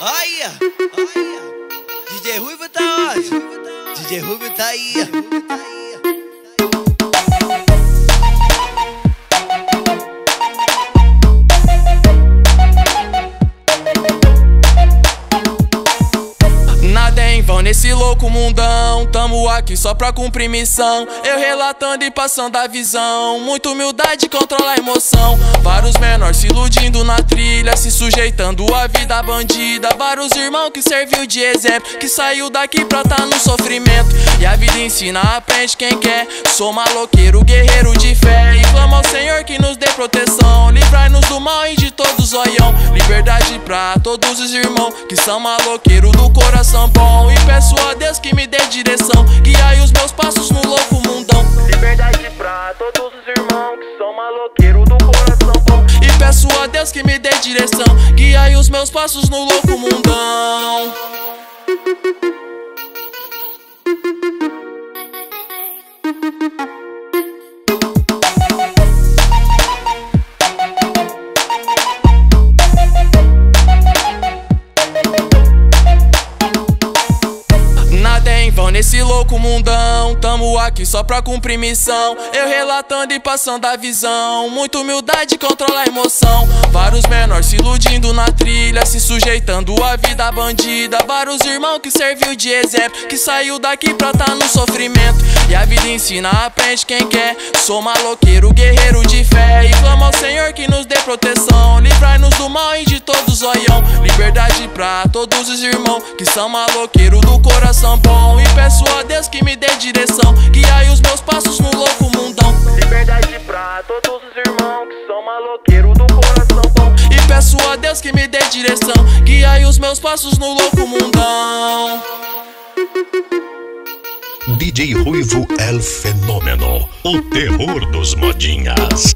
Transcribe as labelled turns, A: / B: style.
A: Olha, olha. DJ Ruivo tá onde? DJ Ruivo tá aí.
B: Nesse louco mundão. Tamo aqui só pra cumprir missão. Eu relatando e passando a visão. Muita humildade controla a emoção. Vários menores se iludindo na trilha, se sujeitando à vida bandida. Vários irmãos que serviu de exemplo, que saiu daqui pra tá no sofrimento. E a vida ensina, aprende quem quer. Sou maloqueiro, guerreiro de fé. Liberdade pra todos os irmãos que são maloqueiros do coração bom. E peço a Deus que me dê direção. Guiai os meus passos no louco mundão.
C: Liberdade pra todos os irmãos que são maloqueiros do coração bom.
B: E peço a Deus que me dê direção. Guiai os meus passos no louco mundão. Nada louco mundão. Tamo aqui só pra cumprir missão. Eu relatando e passando a visão. Muita humildade controla a emoção. Vários menores se iludindo na trilha, se sujeitando à vida bandida. Vários irmãos que serviu de exemplo, que saiu daqui pra tá no sofrimento. E a vida ensina, aprende quem quer. Sou maloqueiro, guerreiro de fé. E clama ao Senhor que nos dê proteção. Livrai-nos Liberdade pra todos os irmãos que são maloqueiros do coração bom. E peço a Deus que me dê direção. Guiai os meus passos no louco mundão.
C: Liberdade pra todos os irmãos que são maloqueiros do coração bom.
B: E peço a Deus que me dê direção. Guiai os meus passos no louco mundão.
D: DJ Ruivo El Fenômeno, o terror dos modinhas.